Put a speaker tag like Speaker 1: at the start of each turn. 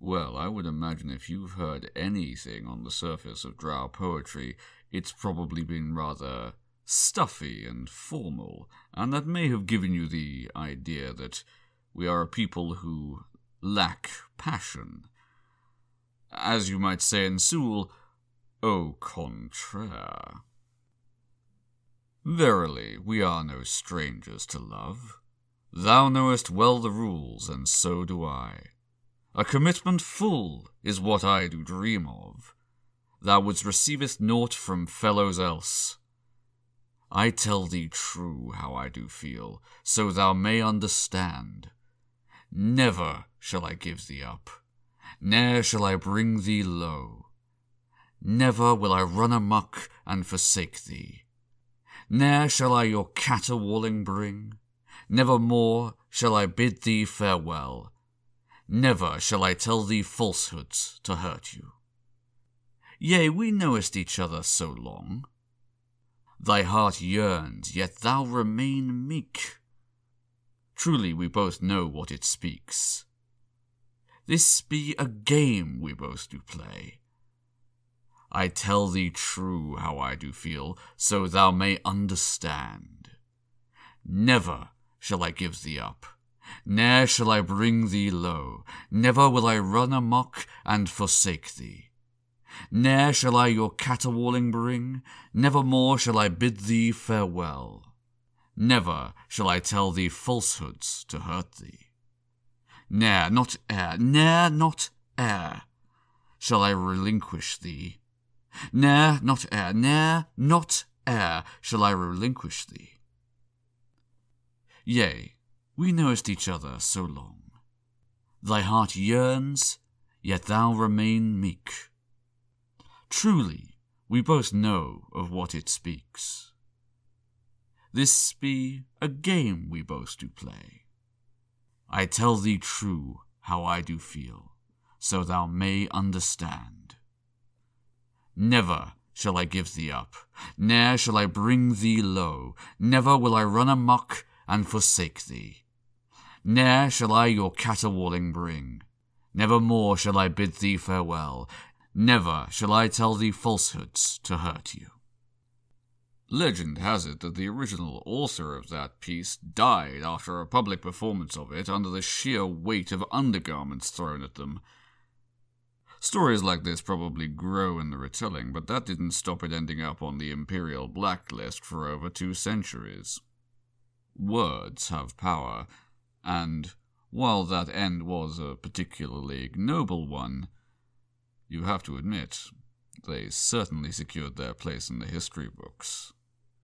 Speaker 1: Well, I would imagine if you've heard anything on the surface of drow poetry, it's probably been rather stuffy and formal, and that may have given you the idea that we are a people who lack passion. As you might say in Sewell, au contraire. Verily, we are no strangers to love. Thou knowest well the rules, and so do I. A commitment full is what I do dream of. Thou wouldst receivest naught from fellows else. I tell thee true how I do feel, so thou may understand. Never shall I give thee up, ne'er shall I bring thee low. Never will I run amuck and forsake thee. Ne'er shall I your caterwauling bring, never more shall I bid thee farewell. Never shall I tell thee falsehoods to hurt you. Yea, we knowest each other so long. Thy heart yearns, yet thou remain meek. Truly we both know what it speaks. This be a game we both do play. I tell thee true how I do feel, so thou may understand. Never shall I give thee up, ne'er shall I bring thee low, never will I run amuck and forsake thee. Ne'er shall I your caterwauling bring, never more shall I bid thee farewell. Never shall I tell thee falsehoods to hurt thee. Ne'er, not ere, ne'er, not ere, shall I relinquish thee. Ne'er, not ere, ne'er, not ere, shall I relinquish thee. Yea, we knowest each other so long. Thy heart yearns, yet thou remain meek. Truly, we both know of what it speaks. This be a game we both do play. I tell thee true how I do feel, so thou may understand. Never shall I give thee up, ne'er shall I bring thee low, never will I run amuck and forsake thee. Ne'er shall I your caterwauling bring, never more shall I bid thee farewell, never shall I tell thee falsehoods to hurt you. Legend has it that the original author of that piece died after a public performance of it under the sheer weight of undergarments thrown at them. Stories like this probably grow in the retelling, but that didn't stop it ending up on the Imperial blacklist for over two centuries. Words have power, and while that end was a particularly ignoble one, you have to admit they certainly secured their place in the history books.